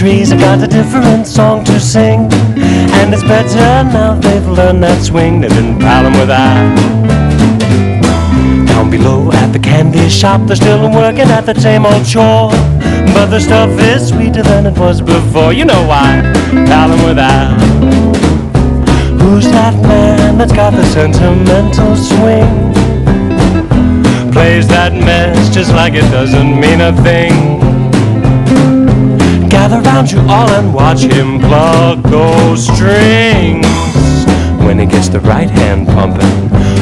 got a different song to sing. And it's better now they've learned that swing than in Pallin' with Al. Down below at the candy shop, they're still working at the same old chore. But the stuff is sweeter than it was before. You know why? Pallin' with Al. Who's that man that's got the sentimental swing? Plays that mess just like it doesn't mean a thing. Round you all and watch him plug those strings. When he gets the right hand pumping,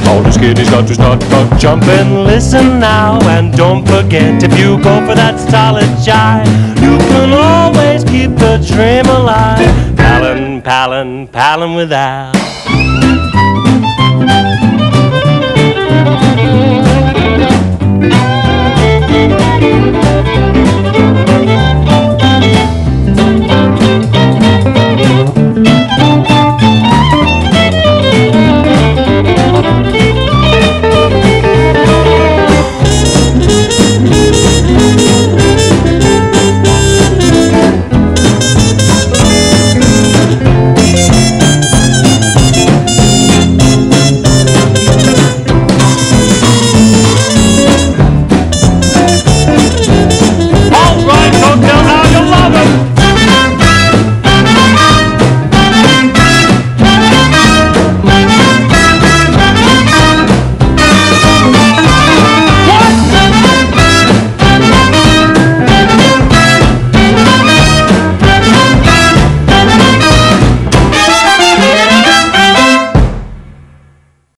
all his kidneys got to start buck jumping. Listen now and don't forget if you go for that solid jive, you can always keep the dream alive. Pallin', Pallin', Pallin' with Al.